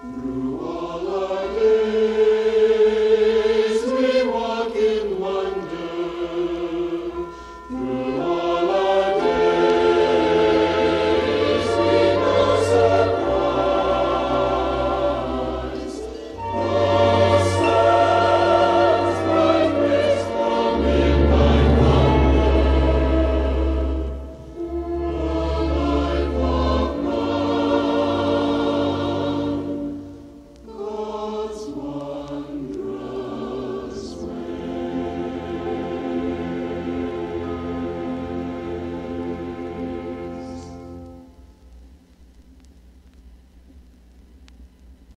Through all